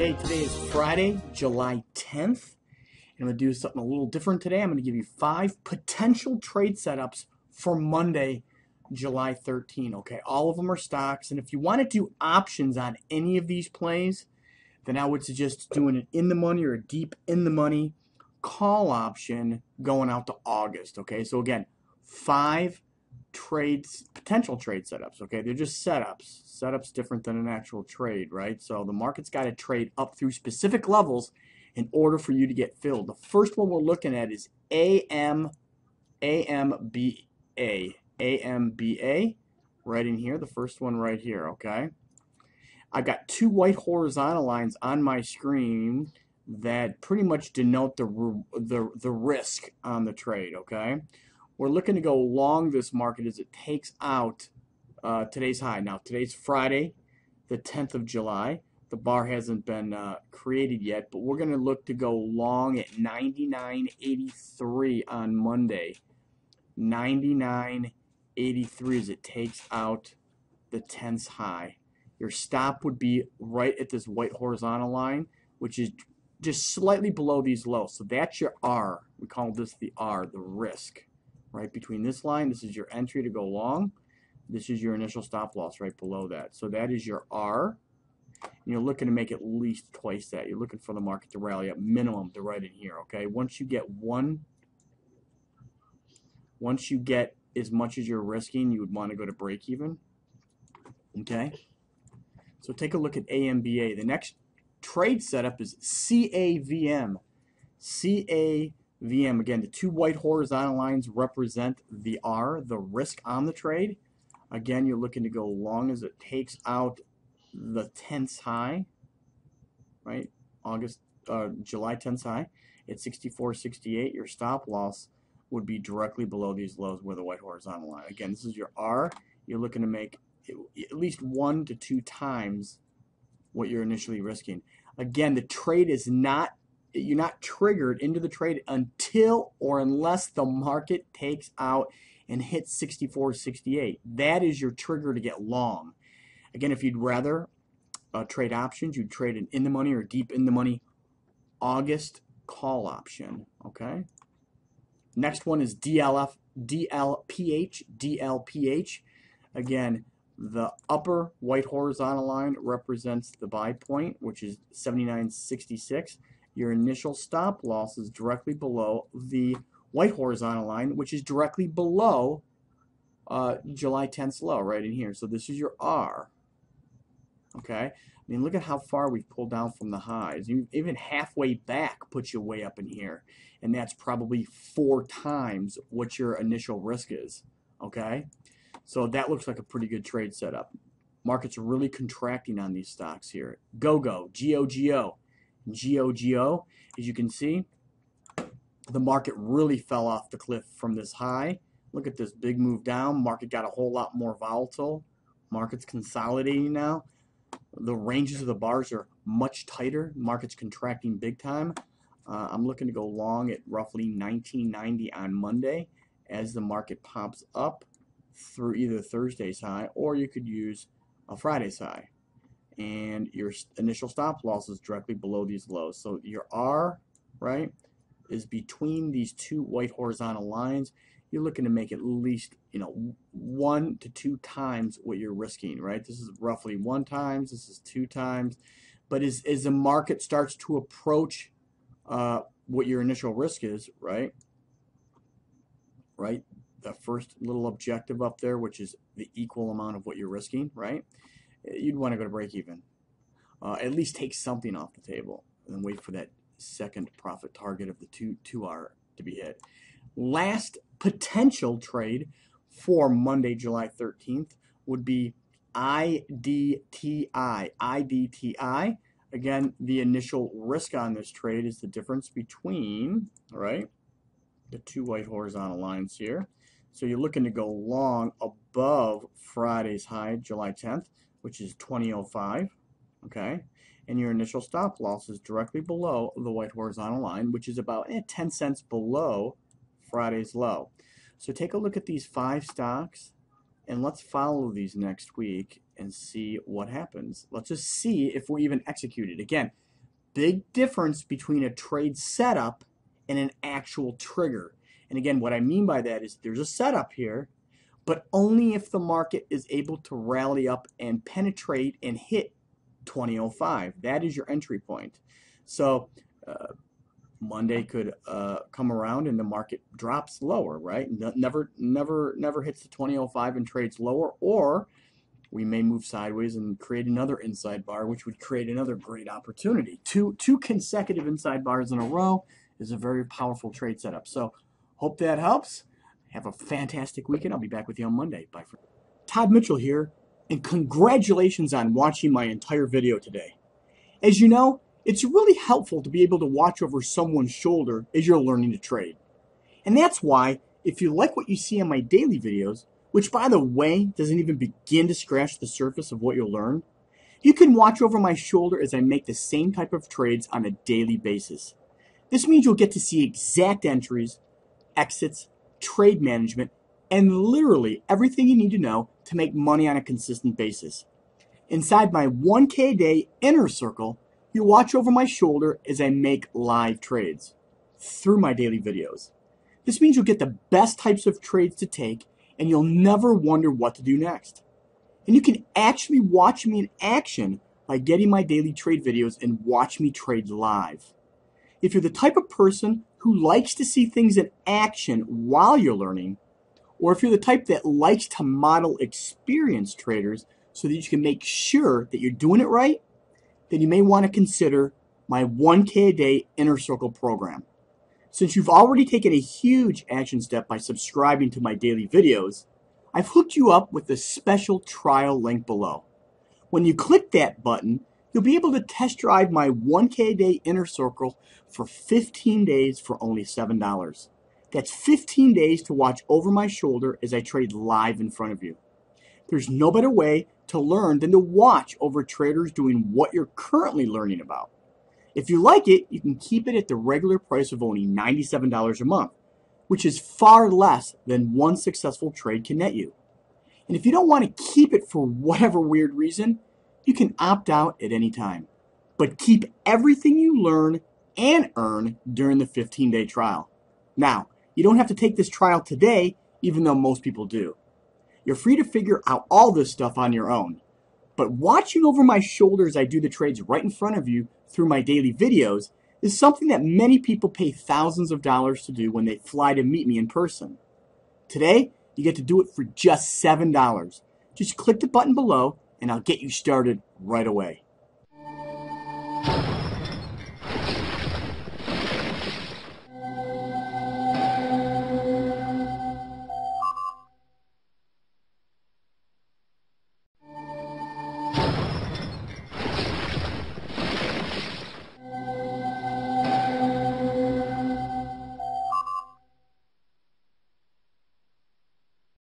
day. Today is Friday, July 10th. And I'm going to do something a little different today. I'm going to give you five potential trade setups for Monday, July 13. Okay, all of them are stocks. And if you want to do options on any of these plays, then I would suggest doing an in the money or a deep in the money call option going out to August. Okay, so again, five trades, potential trade setups. Okay, they're just setups. Setups different than an actual trade, right? So the market's got to trade up through specific levels in order for you to get filled. The first one we're looking at is AM, AMBA, AMBA, right in here. The first one right here. Okay. I've got two white horizontal lines on my screen that pretty much denote the the the risk on the trade. Okay we're looking to go long this market as it takes out uh, today's high. Now, today's Friday, the 10th of July. The bar hasn't been uh, created yet, but we're going to look to go long at 99.83 on Monday. 99.83 as it takes out the 10th high. Your stop would be right at this white horizontal line, which is just slightly below these lows. So that's your R. We call this the R, the risk right between this line. This is your entry to go long. This is your initial stop loss right below that. So that is your R. And you're looking to make at least twice that. You're looking for the market to rally up minimum to right in here, okay? Once you get one, once you get as much as you're risking, you would want to go to break even, okay? So take a look at AMBA. The next trade setup is CAVM. CAVM VM. Again, the two white horizontal lines represent the R, the risk on the trade. Again, you're looking to go long as it takes out the 10th high, right? August, uh, July 10th high at 64.68. Your stop loss would be directly below these lows where the white horizontal line. Again, this is your R. You're looking to make at least one to two times what you're initially risking. Again, the trade is not you're not triggered into the trade until or unless the market takes out and hits 64 68 that is your trigger to get long. Again if you'd rather uh, trade options you'd trade an in the money or deep in the money august call option okay? Next one is dlf dlph dlph again the upper white horizontal line represents the buy point which is 79.66 your initial stop loss is directly below the white horizontal line, which is directly below uh, July 10th low right in here. So this is your R. Okay? I mean, look at how far we've pulled down from the highs. Even halfway back puts you way up in here. And that's probably four times what your initial risk is. Okay? So that looks like a pretty good trade setup. Markets are really contracting on these stocks here. GoGo, GOGO, GOGO. As you can see, the market really fell off the cliff from this high. Look at this big move down. Market got a whole lot more volatile. Market's consolidating now. The ranges of the bars are much tighter. Market's contracting big time. Uh, I'm looking to go long at roughly 1990 on Monday as the market pops up through either Thursday's high or you could use a Friday's high and your initial stop loss is directly below these lows. So your R, right, is between these two white horizontal lines. You're looking to make at least, you know, one to two times what you're risking, right? This is roughly one times, this is two times. But as, as the market starts to approach uh, what your initial risk is, right, right, the first little objective up there, which is the equal amount of what you're risking, right? You'd want to go to break even. Uh, at least take something off the table and wait for that second profit target of the two two R to be hit. Last potential trade for Monday, July 13th would be IDTI. IDTI. Again, the initial risk on this trade is the difference between, right, the two white horizontal lines here. So you're looking to go long above Friday's high, July 10th which is 2005, okay? And your initial stop loss is directly below the white horizontal line, which is about eh, 10 cents below Friday's low. So take a look at these five stocks and let's follow these next week and see what happens. Let's just see if we're even executed. Again, big difference between a trade setup and an actual trigger. And again, what I mean by that is there's a setup here, but only if the market is able to rally up and penetrate and hit 2005. That is your entry point. So uh, Monday could uh, come around and the market drops lower, right? Never, never, never hits the 2005 and trades lower, or we may move sideways and create another inside bar, which would create another great opportunity. Two, two consecutive inside bars in a row is a very powerful trade setup. So hope that helps. Have a fantastic weekend. I'll be back with you on Monday. Bye. For Todd Mitchell here, and congratulations on watching my entire video today. As you know, it's really helpful to be able to watch over someone's shoulder as you're learning to trade. And that's why, if you like what you see on my daily videos, which by the way doesn't even begin to scratch the surface of what you'll learn, you can watch over my shoulder as I make the same type of trades on a daily basis. This means you'll get to see exact entries, exits, trade management, and literally everything you need to know to make money on a consistent basis. Inside my 1K day inner circle, you watch over my shoulder as I make live trades through my daily videos. This means you'll get the best types of trades to take and you'll never wonder what to do next. And you can actually watch me in action by getting my daily trade videos and watch me trade live. If you're the type of person who likes to see things in action while you're learning, or if you're the type that likes to model experienced traders so that you can make sure that you're doing it right, then you may want to consider my 1K a day inner circle program. Since you've already taken a huge action step by subscribing to my daily videos, I've hooked you up with the special trial link below. When you click that button, you'll be able to test drive my 1K day inner circle for 15 days for only $7. That's 15 days to watch over my shoulder as I trade live in front of you. There's no better way to learn than to watch over traders doing what you're currently learning about. If you like it, you can keep it at the regular price of only $97 a month, which is far less than one successful trade can net you. And if you don't want to keep it for whatever weird reason, you can opt out at any time. But keep everything you learn and earn during the 15 day trial. Now, you don't have to take this trial today, even though most people do. You're free to figure out all this stuff on your own. But watching over my shoulder as I do the trades right in front of you through my daily videos is something that many people pay thousands of dollars to do when they fly to meet me in person. Today, you get to do it for just $7. Just click the button below and I'll get you started right away.